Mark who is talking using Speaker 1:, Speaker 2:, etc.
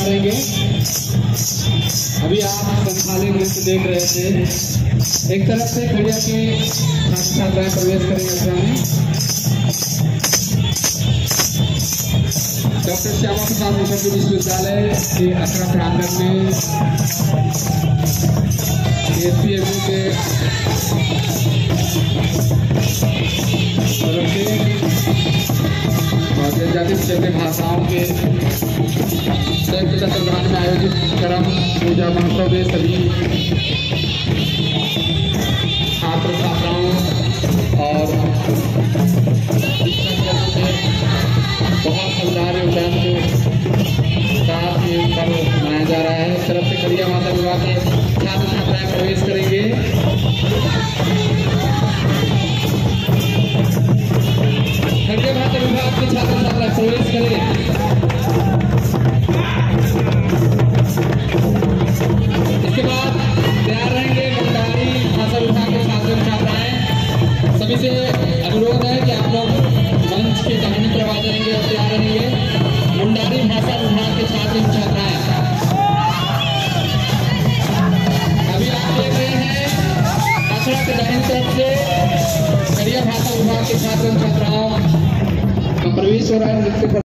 Speaker 1: चाहेंगे अभी आप संथाली नृत्य देख रहे थे। एक तरफ़ से खड़िया के छात्र छात्राएँ प्रवेश करेंगे में डॉक्टर श्यामा प्रसाद मुखर्जी विश्वविद्यालय के अखड़ा प्रांगण में एसपीएमयू के तरफ़ से और जनजाति क्षेत्रीय भाषाओं के संयुक्त तत्वाधान में आयोजित करम पूजा महोत्सव में सभी छात्र छात्राओं और que se ha contratado compromiso